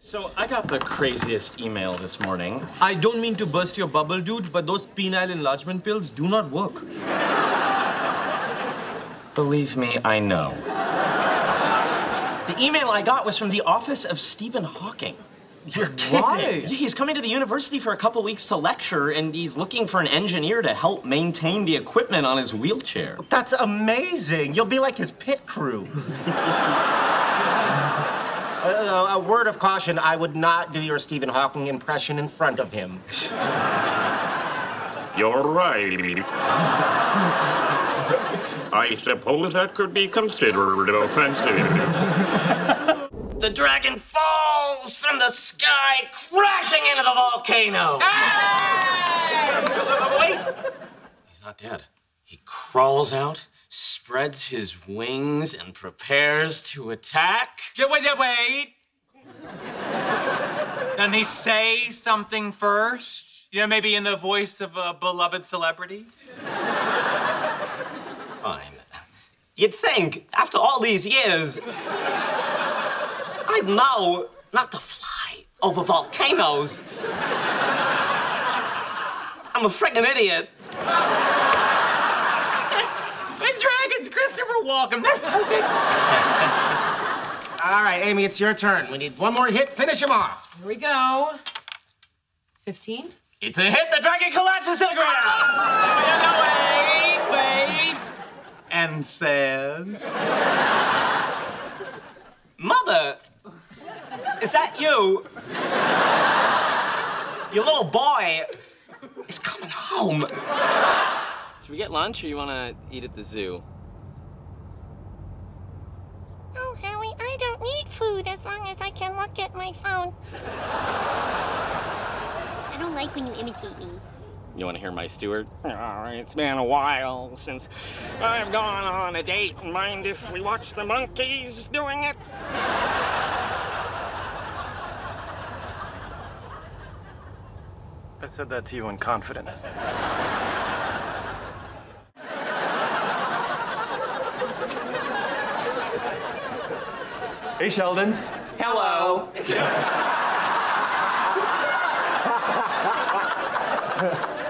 So I got the craziest email this morning. I don't mean to burst your bubble, dude, but those penile enlargement pills do not work. Believe me, I know. The email I got was from the office of Stephen Hawking. You're kidding. Why? He's coming to the university for a couple weeks to lecture, and he's looking for an engineer to help maintain the equipment on his wheelchair. That's amazing. You'll be like his pit crew. Uh, a word of caution, I would not do your Stephen Hawking impression in front of him. You're right. I suppose that could be considered offensive. The dragon falls from the sky, crashing into the volcano. Hey! Wait! He's not dead. He crawls out, spreads his wings, and prepares to attack. Yeah, wait, yeah, wait. Doesn't he say something first? You know, maybe in the voice of a beloved celebrity? Fine. You'd think, after all these years, I'd know not to fly over volcanoes. I'm a freaking idiot. The dragon's Christopher Walken. That's perfect. All right, Amy, it's your turn. We need one more hit. Finish him off. Here we go. 15? It's a hit. The dragon collapses to the ground. Oh, no, wait, wait. And says. Mother, is that you? Your little boy is coming home. Should we get lunch or you want to eat at the zoo? Oh, Howie, I don't need food as long as I can look at my phone. I don't like when you imitate me. You want to hear my Stuart? Oh, it's been a while since I've gone on a date. Mind if we watch the monkeys doing it? I said that to you in confidence. Hey, Sheldon. Hello.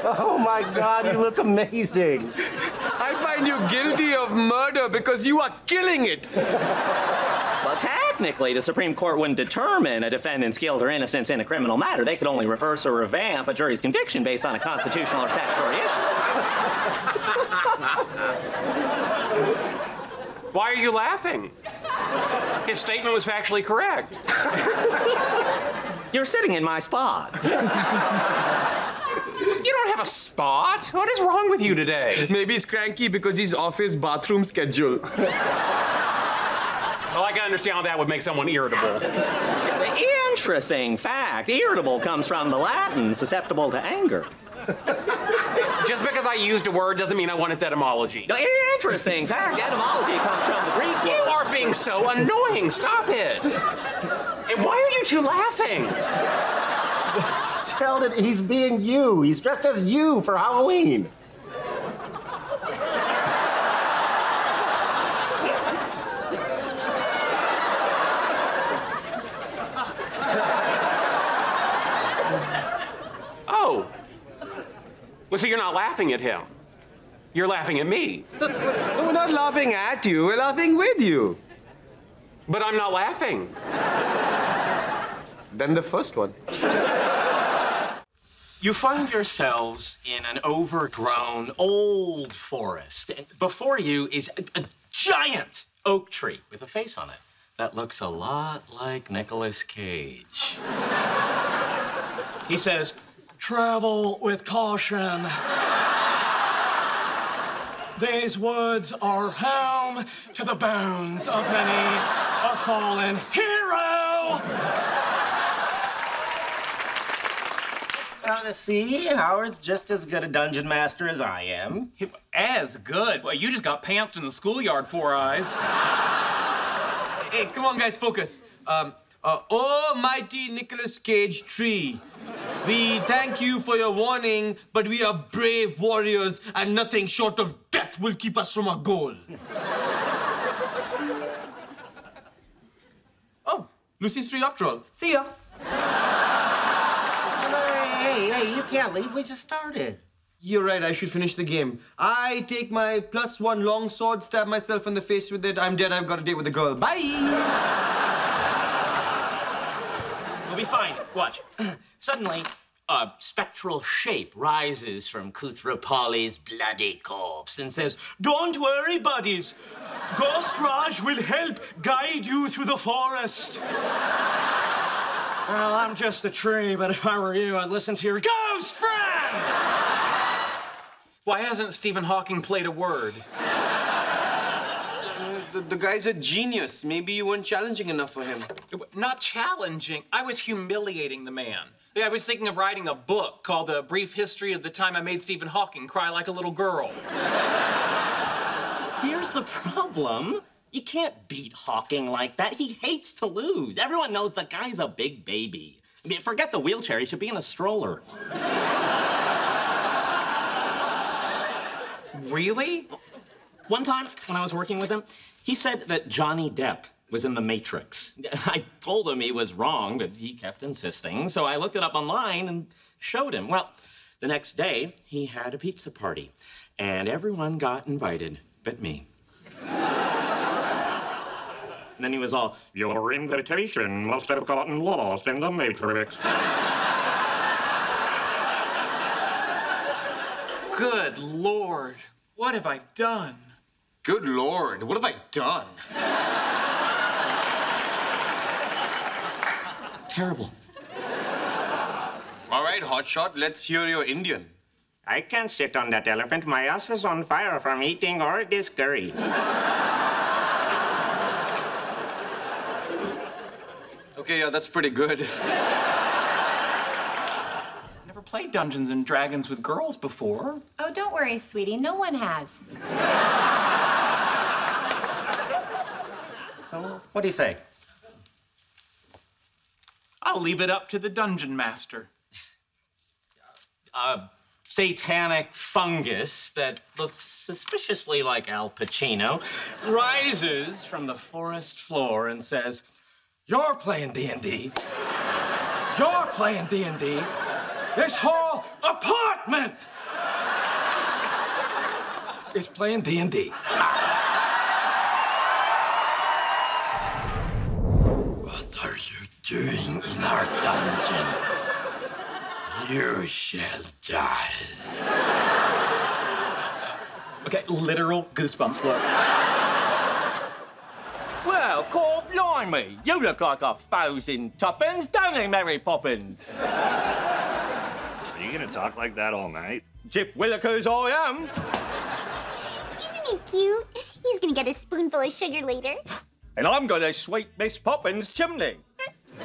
Oh my God, you look amazing. I find you guilty of murder because you are killing it. Well, technically, the Supreme Court wouldn't determine a defendant's guilt or innocence in a criminal matter. They could only reverse or revamp a jury's conviction based on a constitutional or statutory issue. Why are you laughing? His statement was factually correct. You're sitting in my spot. You don't have a spot. What is wrong with you today? Maybe he's cranky because he's off his bathroom schedule. Well, I can understand how that would make someone irritable. Interesting fact. Irritable comes from the Latin, susceptible to anger. Just because I used a word doesn't mean I want its etymology. Interesting fact. Etymology comes from the Greek You are being so annoying. Stop it. And why are you two laughing? Sheldon, he's being you. He's dressed as you for Halloween. Oh. Well, so you're not laughing at him. You're laughing at me. We're not laughing at you, we're laughing with you. But I'm not laughing. Then the first one. You find yourselves in an overgrown old forest, and before you is a, a giant oak tree with a face on it that looks a lot like Nicolas Cage. he says, Travel with caution. These woods are home to the bones of many a fallen hero. Uh, see, Howard's just as good a dungeon master as I am. As good. Well, you just got pantsed in the schoolyard, Four Eyes. Hey, come on, guys, focus. Um, uh, almighty Nicolas Cage tree. We thank you for your warning, but we are brave warriors, and nothing short of death will keep us from our goal. oh, Lucy's free after all. See ya. Hey, hey, you can't leave. We just started. You're right, I should finish the game. I take my plus one long sword, stab myself in the face with it. I'm dead, I've got a date with a girl. Bye! We'll be fine. Watch. Suddenly, a spectral shape rises from Koothrappali's bloody corpse and says, Don't worry, buddies. Ghost Raj will help guide you through the forest. well, I'm just a tree, but if I were you, I'd listen to your ghost friend! Why hasn't Stephen Hawking played a word? The, the guy's a genius. Maybe you weren't challenging enough for him. Not challenging. I was humiliating the man. Yeah, I was thinking of writing a book called A Brief History of the Time I Made Stephen Hawking Cry Like a Little Girl. Here's the problem. You can't beat Hawking like that. He hates to lose. Everyone knows the guy's a big baby. I mean, forget the wheelchair, he should be in a stroller. Really? One time, when I was working with him, he said that Johnny Depp was in The Matrix. I told him he was wrong, but he kept insisting, so I looked it up online and showed him. Well, the next day, he had a pizza party, and everyone got invited but me. and then he was all, Your invitation must have gotten lost in the Matrix. Good Lord. What have I done? Good lord, what have I done? Terrible. All right, hotshot, let's hear your Indian. I can't sit on that elephant. My ass is on fire from eating all this curry. Okay, yeah, that's pretty good. Never played Dungeons and Dragons with girls before. Oh, don't worry, sweetie. No one has. So, what do you say? I'll leave it up to the dungeon master. a satanic fungus that looks suspiciously like Al Pacino rises from the forest floor and says, "You're playing D&D. You're playing D&D. This whole apartment is playing D&D." Doing in our dungeon? You shall die. Okay, literal goosebumps look. Well, call blimey, you look like a thousand tuppence, don't you, Mary Poppins? Are you gonna talk like that all night? Jif Willikers I am. Isn't he cute? He's gonna get a spoonful of sugar later. And I'm gonna sweep Miss Poppins' chimney.